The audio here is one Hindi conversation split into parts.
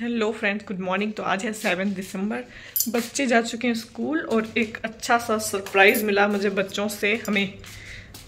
हेलो फ्रेंड्स गुड मॉर्निंग तो आज है सेवन दिसंबर बच्चे जा चुके हैं स्कूल और एक अच्छा सा सरप्राइज़ मिला मुझे बच्चों से। हमें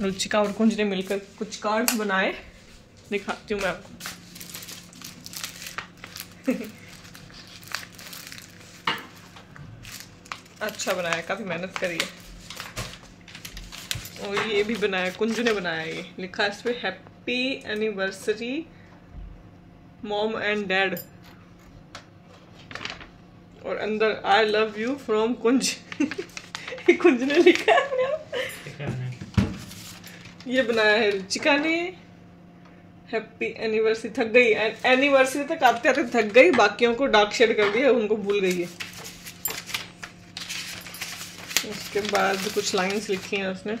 रुचिका और कुंज ने मिलकर कुछ कार्ड्स बनाए। दिखाती हूँ मैं आपको। अच्छा बनाया, काफ़ी मेहनत करी है। और ये भी बनाया, कुंज ने बनाया ये। लिखा इस पर happy anniversary mom and dad और अंदर I love you from Kunj. Kunj ने लिखा है अपने ये बनाया है रुचिका ने हैप्पी एनिवर्सरी थक गई। एनिवर्सरी तक आते आते थक गई बाकियों को डार्क शेड कर दिया उनको भूल गई है। उसके बाद कुछ लाइंस लिखी हैं उसने।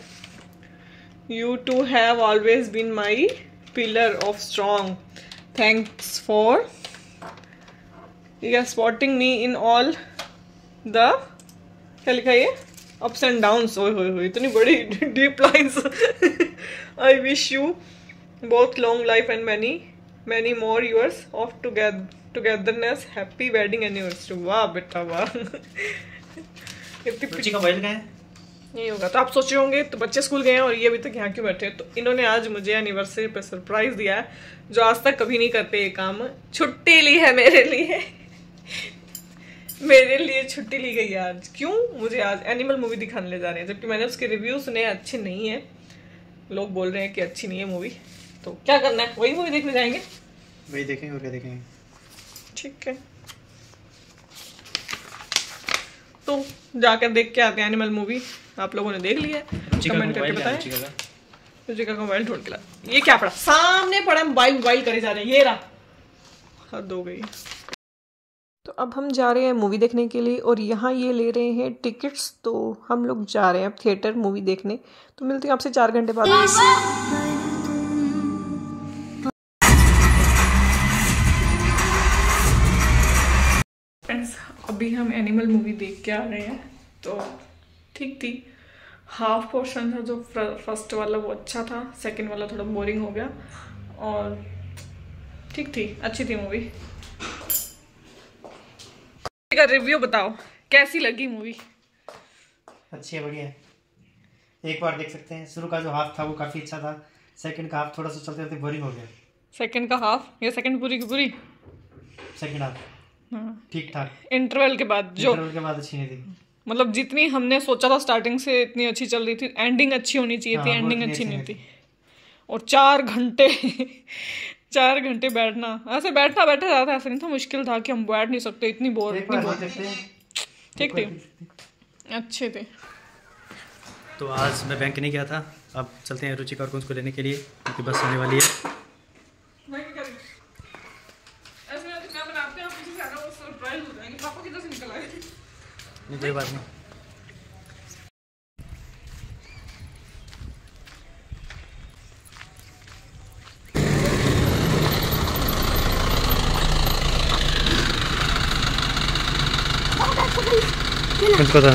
You two have always been my pillar of strong thanks for you are spotting me in all the क्या लिखा ये? अप्स एंड डाउन्स ओए होए होए इतनी बड़ी deep lines I wish you both long life and many many more years of togetherness happy wedding anniversary वाह बेटा वाह. मोबाइल है यही होगा। तो आप सोचे होंगे तो बच्चे स्कूल गए हैं और ये अभी तक यहाँ क्यों बैठे हैं? तो इन्होंने आज मुझे एनिवर्सरी पे सरप्राइज़ दिया है जो आज तक कभी नहीं करते ये काम। छुट्टी ली है मेरे लिए। मेरे लिए छुट्टी ली गई आज। क्यों? मुझे आज एनिमल मूवी दिखाने ले जा रहे हैं। जबकि मैंने उसके रिव्यू सुने अच्छे नहीं है। लोग बोल रहे हैं कि अच्छी नहीं है मूवी तो क्या करना है? वही मूवी देखने जाएँगे। वही देखेंगे और क्या देखेंगे। ठीक है। तो जाकर देख के आते हैं एनिमल मूवी आप लोगों ने देख लिया है। कमेंट करके बताएँ। रुचि का। मोबाइल ढूंढ के ला। ये क्या पड़ा? सामने पड़ा मोबाइल मोबाइल करे जा रहे हैं। ये रहा। हद हो गई। तो अब हम जा रहे हैं मूवी देखने के लिए और यहाँ ये ले रहे हैं टिकट्स तो हम लोग जा रहे हैं अब थिएटर मूवी देखने। तो मिलते हैं आपसे चार घंटे बाद। अभी हम एनिमल मूवी देख के आ रहे हैं तो ठीक थी। हाफ़ पोर्शन था जो फ़र्स्ट वाला वो अच्छा था सेकंड वाला थोड़ा बोरिंग हो गया। और ठीक थी, अच्छी थी मूवी का रिव्यू बताओ कैसी लगी मूवी अच्छी है बढ़िया है। एक बार देख सकते हैं। शुरू का जो हाफ़ था वो काफ़ी अच्छा था। सेकंड का हाफ़ थोड़ा सा चलते चलते बोरिंग हो गया। सेकंड का हाफ़ या सेकंड पूरी की पूरी? सेकंड हाफ़ हाँ। ठीक ठाक इंटरवल के बाद जो इंटरवल के बाद अच्छी नहीं थी। मतलब जितनी हमने सोचा था स्टार्टिंग से इतनी अच्छी चल रही थी। एंडिंग अच्छी होनी चाहिए थी हाँ, एंडिंग अच्छी अच्छी नहीं नहीं थी। और चार घंटे चार घंटे बैठना। ऐसे बैठना बैठा रहा था ऐसा नहीं था मुश्किल था कि हम बैठ नहीं सकते इतनी बोर इतनी बोर हैं। ठीक थी। अच्छे थे। तो आज मैं बैंक नहीं गया था। अब चलते हैं रुचिका और कुंज को लेने के लिए क्योंकि बस आने वाली है। मैं क्या करूँ? ऐसे में मैं बनाते हैं, आप पीछे से आना, वो surprise हो जाएँगे। पापा किधर से निकल आए? नहीं कोई बात नहीं कुछ टेस्ट था।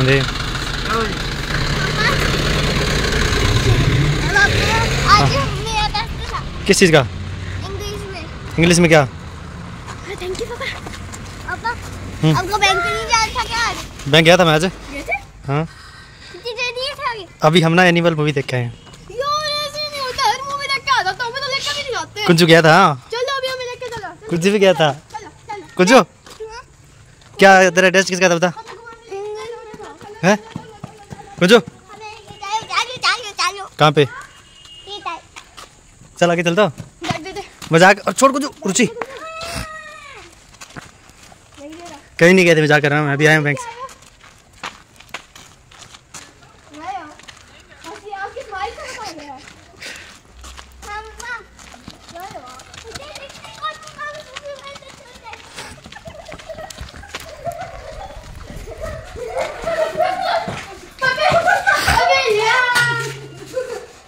किस चीज़ का? इंग्लिश में। क्या? थैंक यू पापा। पापा आपको बैंक नहीं जाना था क्या आज? बैंक गया था मैं आज? हाँ। कितनी देर दिए थे आगे? अभी हम ना एनिमल मूवी देख के आए हैं। यार ऐसे नहीं होता हर मूवी देख के आता तो हमें तो नहीं कुंजू गया था हाँ। चलो अभी हमें लेके चलो। कुंजू भी गया था। चलो चलो क्या तेरा टेस्ट किसका था बता? है? कहाँ पे? चल आगे चलता मज़ाक और छोड़ कुछ रुचि। कहीं नहीं गए थे, मज़ाक कर रहा हूँ अभी आया हूँ बैंक से मैं यार हँसी आपकी स्माइल से बता गया हम माँ मैं यार मुझे लिखने को तुम हम मूवी में से चल अबे यार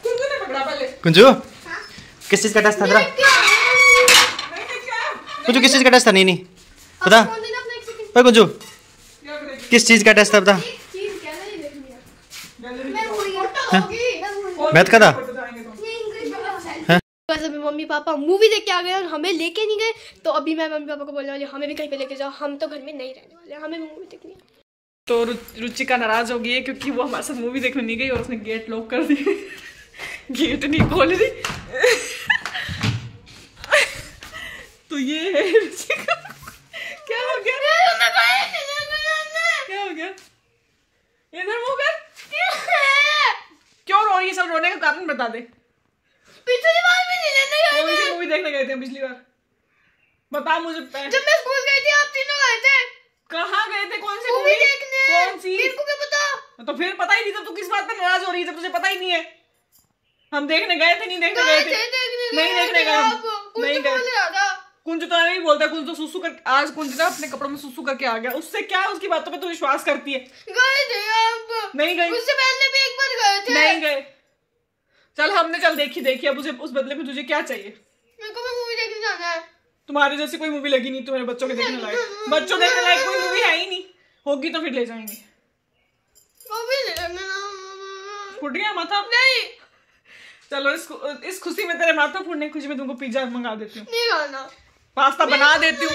कुंजू ने पकड़ा पहले। कुंजू? किस चीज़ का टेस्ट था तेरा? कुंजू किस चीज़ का टेस्ट था? नहीं नहीं। बता। फ़ोन देना अपना एक सेकंड ओए कुंजू किस चीज़ का टेस्ट था बता। चीज़ क्या नहीं देख लिया? गैलरी मैं में भूल गया। होगी मैं भूल गया। मैथ का था जाएँगे तो। बस अभी मम्मी पापा मूवी देख के आ गए और हमें लेके नहीं गए तो अभी मैं मम्मी पापा को बोलने वाली हूँ, हमें भी कहीं पे लेके जाओ। हम तो घर में नहीं रहने वाले हमें भी मूवी देखनी है। तो रु- रुचिका नाराज़ हो गई है क्योंकि वो हमारे साथ मूवी देखने नहीं गई और उसने गेट लॉक कर दी। गेट नहीं खोल रही। तो ये है। क्या हो गया? क्या हो गया? इधर मुँह कर। क्यों रो रही है सब? रोने का कारण बता दे। पिछली बार भी नहीं लेने गए कौन सी मूवी देखने गए थे पिछली बार? बता मुझे जब मैं स्कूल गई थी आप तीनों गए थे कहाँ गए थे कौन सी मूवी मूवी देखने कौन सी मेरे को क्या पता तो फिर पता ही नहीं था तू किस बात पर नाराज़ हो रही है जब तुझे पता ही नहीं है हम देखने गए थे नहीं देखने गए गए थे। नहीं देखने गए? नहीं तो गए कुंज तो नहीं बोलता कुंज तो सुसु कर आज कुंज ना अपने कपड़ों में सुसु करके आ गया। उससे क्या है उसकी बातों पे तू विश्वास करती है। गए थे आप। नहीं गई। उससे पहले भी एक बार गए थे। नहीं गए। चल हमने चल देखी देखी। अब उसे उस बदले में तुझे क्या चाहिए? मेरे को मूवी देखने जाना है। तुम्हारे जैसी कोई मूवी लगी नहीं तुम्हारे बच्चों के देखने लायक। बच्चों देखने लायक कोई मूवी है ही नहीं। होगी तो फिर ले जाएँगे। फुट गया माथा? नहीं। चलो इस इस खुशी में तेरे माथा फूटने खुशी में तुमको पिज्जा मंगा देती हूँ। खाना। पास्ता बना देती हूँ।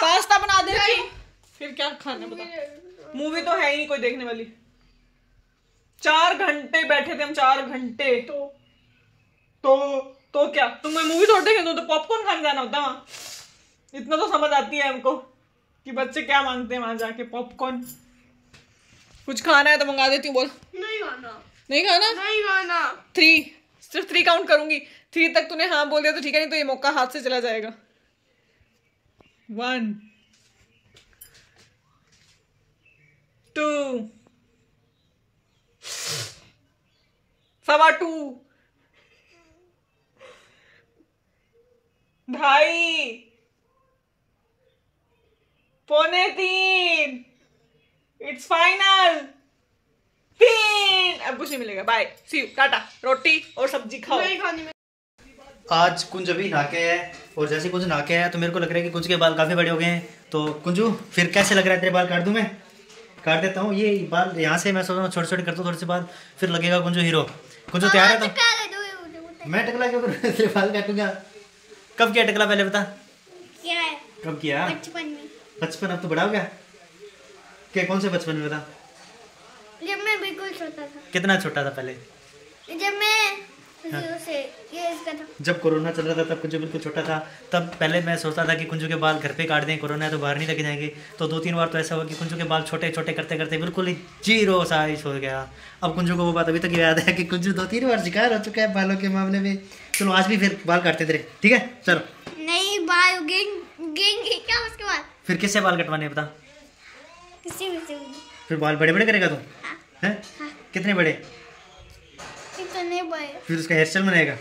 पास्ता बना देती हूँ। फिर क्या खाने बता। मूवी तो है ही नहीं कोई देखने वाली। चार घंटे बैठे थे हम चार घंटे। तो? तो तो क्या? तुम्हें मूवी थोड़ी देखेंगे तो पॉपकॉर्न खाने जाना होता। वहाँ इतना तो समझ आती है हमको कि बच्चे क्या मांगते हैं वहाँ जाके पॉपकॉर्न कुछ खाना है तो मंगा देती हूँ बोल। नहीं खाना। नहीं खाना? नहीं खाना। थ्री सिर्फ़ थ्री काउंट करूँगी। थ्री तक तूने हाँ बोल दिया तो ठीक है, नहीं तो ये मौका हाथ से चला जाएगा। वन टू सवा टू ढाई। पौने तीन। इट्स फाइनल तीन अब कुछ नहीं मिलेगा। बाय सी यू टाटा रोटी और सब्ज़ी खाओ। नहीं खानी मैं। आज कुंज अभी नहा के है और जैसे कुंज नहा के है तो मेरे को लग रहा है कि कुंज के बाल काफ़ी बड़े हो गए हैं। तो कुंजू फिर कैसे लग रहा है तेरे बाल? काट दूँ मैं? काट देता हूँ। ये बाल यहाँ से मैं सोच रहा हूँ छोटे छोटे कर दूँ थोड़े से बाल फिर लगेगा कुंजू हीरो। कुंजू तैयार है तो? पहले दो ये उठे मैं टकला क्यों करूँ? तेरे बाल काटूँगा। कब किया टकला पहले बता? क्या है। कब किया? बचपन में। बचपन अब तो बड़ा हो गया। क्या कौन से बचपन में बता? छोटा था। कितना छोटा था पहले? जब मैं ज़ीरो से ये इसका था। जब कोरोना चल रहा था तब कुंजू बिल्कुल छोटा था। तब पहले मैं सोचता था कि कुंजू के बाल घर पे काट दें कोरोना है तो बाहर नहीं लेके जाएँगे। तो दो तीन बार तो ऐसा हुआ कि कुंजू के बाल छोटे छोटे करते करते बिल्कुल ही ज़ीरो साइज़ हो गया। अब कुंजू को वो बात अभी तक याद है कि कुंजू दो तीन बार शिकार हो चुका है बालों के मामले में। चलो आज भी फिर बाल काटते थे ठीक है? चलो। नहीं बाल गेंग गेंगे क्या उसके बाद? फिर किससे बाल कटवाने बता? किसी फिर बाल बड़े बड़े करेगा तू? हाँ? हैं। कितने बड़े? इतने बड़े। फिर उसका हेयर स्टाइल बनाएगा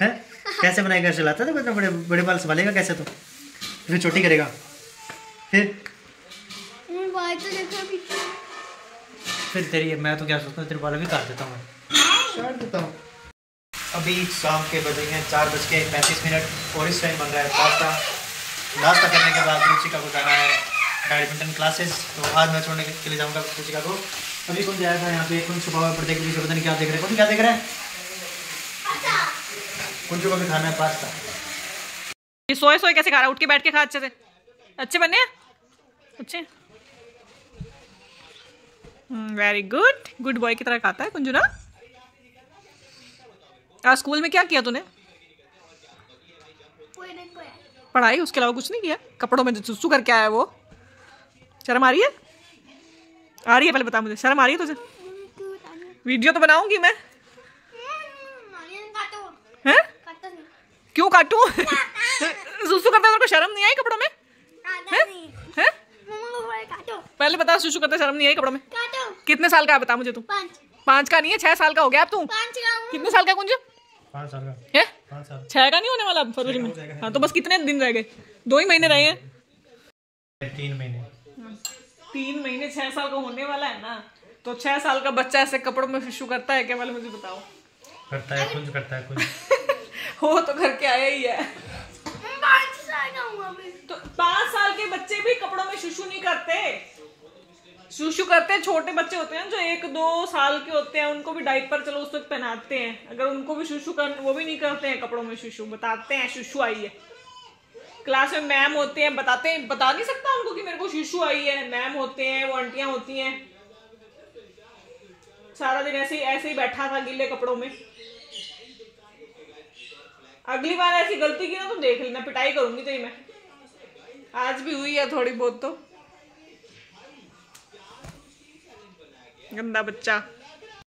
हैं? कैसे बनाएगा हेयर स्टाइल आता था इतना बड़े बड़े बाल संभालेगा कैसे तू? फिर छोटी करेगा। फिर? तो फिर तेरी मैं तो क्या सोचता हूँ तेरे बाल भी काट देता हूँ। काट देता हूँ। अभी शाम के बजे हैं चार बज के पैंतीस मिनट और इस टाइम बन रहा है पास्ता। नाश्ता करने के बाद रुचिका को जाना है। बैडमिंटन क्लासेस तो आज मैं छोड़ने के लिए जाऊँगा रुचिका को अभी कौन जाएगा यहाँ पे? कौन छुपा हुआ है पर्दे के पीछे पता नहीं क्या देख रहे हैं। कौन क्या देख रहा है? कुंजू को भी खाना है? पास्ता। ये सोए सोए कैसे खा रहा है? उठ के बैठ के खा अच्छे से। अच्छे बने अच्छे? वेरी गुड गुड बॉय की तरह खाता है कुंजू ना आज स्कूल में क्या किया तूने? पढ़ाई? उसके अलावा कुछ नहीं किया? कपड़ों में जो सुसु करके आया वो। शर्म आ रही है? आ रही है पहले बता मुझे। शर्म आ रही है तुझे? वीडियो तो बनाऊँगी मैं। हैं? क्यों काटूं? सुसु करता तो शर्म नहीं आई कपड़ों में? हैं? पहले बता सुसु करता शर्म नहीं आई कपड़ों में? कितने साल का है बता मुझे तू। पाँच का नहीं है छह साल का हो गया अब तू। कितने साल का कुंज? पाँच साल का। है? पाँच साल। छह का नहीं होने वाला फरवरी में? हाँ तो बस कितने दिन रह गए? दो ही महीने रहे हैं। तीन महीने। तीन महीने छह साल का होने वाला है ना तो छह साल का बच्चा ऐसे कपड़ों में शिशु करता है क्या? वाले मुझे बताओ। करता है कुछ करता है कुछ। हो तो घर के आया ही है। मैं पाँच साल का हूँ अभी। तो पाँच साल के बच्चे भी कपड़ों में शिशु नहीं करते। शुशु करते हैं छोटे बच्चे होते हैं जो एक दो साल के होते हैं उनको भी डाइपर चलो उस वक्त पहनाते हैं। अगर उनको भी शुशु कर वो भी नहीं करते हैं कपड़ों में शुशु बताते हैं शुशु आई है। क्लास में मैम होते हैं, बताते हैं, बता नहीं सकता उनको कि मेरे को शिशु आई है, मैम होते हैं, वो आंटियाँ होती हैं। सारा दिन ऐसे ऐसे ही बैठा था गीले कपड़ों में। अगली बार ऐसी गलती की ना तो देख लेना, पिटाई करूँगी तेरी मैं। आज भी हुई है थोड़ी बहुत तो। गंदा बच्चा।